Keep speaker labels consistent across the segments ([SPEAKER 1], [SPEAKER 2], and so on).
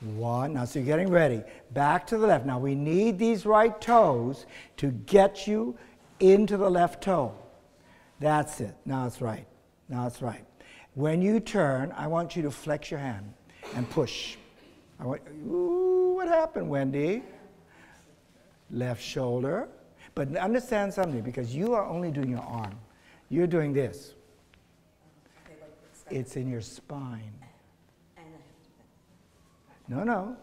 [SPEAKER 1] One. Now, so you're getting ready. Back to the left. Now, we need these right toes to get you into the left toe. That's it. Now it's right. Now it's right. When you turn, I want you to flex your hand and push. I want, ooh, what happened, Wendy? Left shoulder. But understand something because you are only doing your arm. You're doing this. It's in your spine. No, no.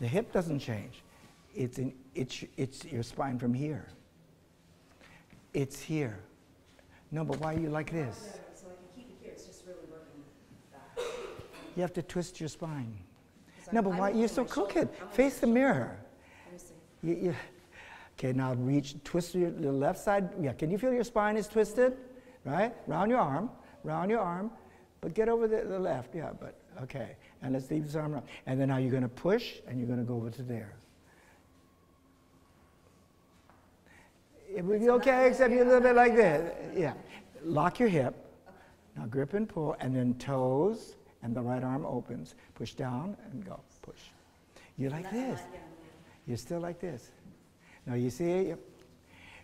[SPEAKER 1] The hip doesn't change. It's, in, it's, it's your spine from here. It's here. No, but why are you like this?
[SPEAKER 2] So I can keep it here, it's just really working back.
[SPEAKER 1] You have to twist your spine. No, but
[SPEAKER 2] I'm
[SPEAKER 1] why? You're so crooked. Face the mirror.
[SPEAKER 2] Let me see.
[SPEAKER 1] You, you, okay, now reach, twist your the left side. Yeah, can you feel your spine is twisted? Right? Round your arm, round your arm, but get over the, the left. Yeah, but okay. And let's leave this arm around. And then now you're going to push and you're going to go over to there. It would be okay, except you're a little bit like this. Yeah. Lock your hip. Now grip and pull, and then toes, and the right arm opens. Push down and go. Push. You're like this. You're still like this. Now you see it?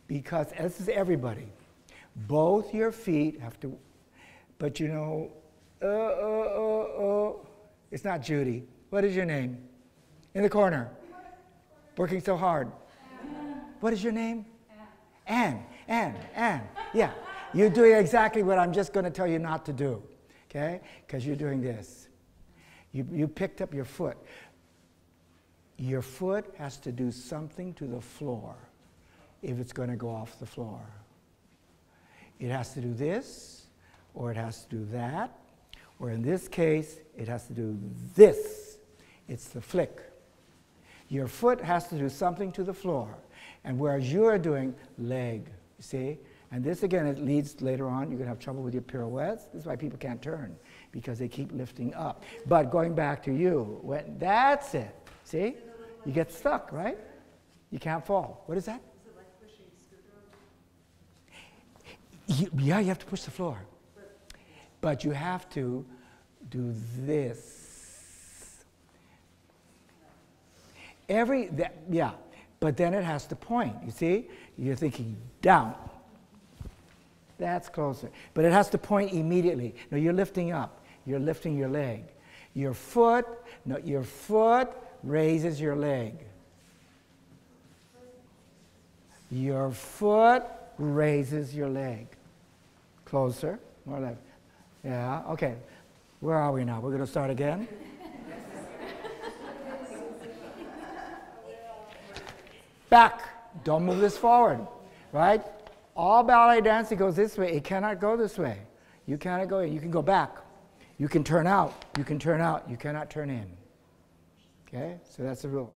[SPEAKER 1] Because this is everybody. Both your feet have to, but you know, uh, uh, uh, uh, it's not Judy. What is your name? In the corner. Working so hard. What is your name? Anne. Anne. Anne. Yeah. You're doing exactly what I'm just going to tell you not to do. Okay? Because you're doing this. You, you picked up your foot. Your foot has to do something to the floor if it's going to go off the floor. It has to do this, or it has to do that, or in this case, it has to do this. It's the flick. Your foot has to do something to the floor. And whereas you're doing leg, you see? And this again, it leads later on, you're going to have trouble with your pirouettes. This is why people can't turn, because they keep lifting up. But going back to you, when, that's it. See? You get stuck, right? You can't fall. What is that? You, yeah, you have to push the floor. But you have to do this. Every, that, yeah, but then it has to point. You see? You're thinking down. That's closer. But it has to point immediately. No, you're lifting up. You're lifting your leg. Your foot, no, your foot raises your leg. Your foot raises your leg. Closer, more left. Yeah, okay. Where are we now? We're going to start again? Back. Don't move this forward, right? All ballet dancing goes this way. It cannot go this way. You cannot go in. You can go back. You can turn out. You can turn out. You cannot turn in. Okay? So that's the rule.